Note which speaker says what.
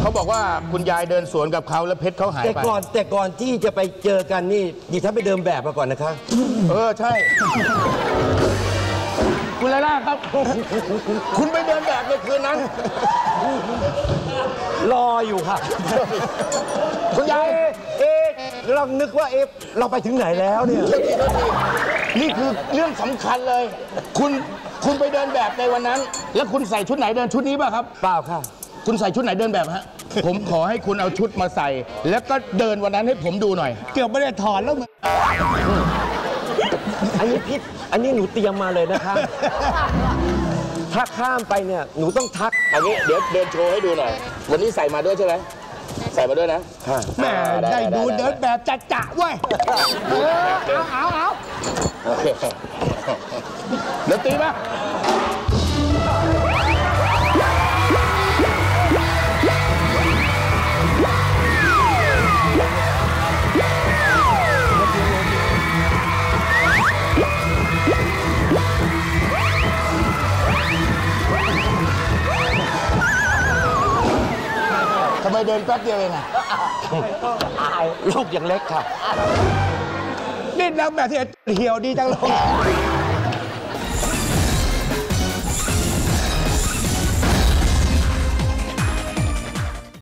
Speaker 1: เขาบอกว่าคุณยายเดินสวนกับเขาแล้วเพชรเขาหาย
Speaker 2: แต่
Speaker 1: ไป
Speaker 2: ก่อนแต่ก่อนที่จะไปเจอกันนี่ดิฉันไปเดินแบบมาก่อนนะคะ
Speaker 1: เออ ใช่ คุณไลล่าครับ คุณไปเดินแบบในคืนนั้น
Speaker 2: รออยู่ค่ะ
Speaker 1: คุณยาย
Speaker 2: เอ๊ะเอ๊ะเรานึกว่าเอ๊ะเราไปถึงไหนแล้วเนี่ย
Speaker 1: นี่คือเรื่องสำคัญเลย คุณคุณไปเดินแบบในวันนั้น แล้วคุณใส่ชุดไหนเดินชุดนี้ป่ะครับ
Speaker 2: เปล่าค่ะ
Speaker 1: คุณใส่ชุดไหนเดินแบบฮะ ผมขอให้คุณเอาชุดมาใส่ แล้วก็เดินวันนั้นให้ผมดูหน่อย เกือบไม่ได้ถอดแล้วมึง
Speaker 2: อันนี้พิษอันนี้หนูเตรียมมาเลยนะคะ ถ้าข้ามไปเนี่ย หนูต้องทัก
Speaker 1: อันนี้เดี๋ยวเดินโชว์ให้ดูหน่อย วันนี้ใส่มาด้วยใช่ไหมใส่มาด้วยนะ
Speaker 2: ค่ะ
Speaker 1: แหม่ได้ดูเดินแบบ
Speaker 3: จะจะเว้ยเออเอาเอาเอา
Speaker 1: โอเคเดินตรีม ไมเดินแป๊บเดียวเองอะ
Speaker 2: ลูกยังเล็กค่ะ
Speaker 3: นี่นางแบบที่เหี่ยวดีจังเลย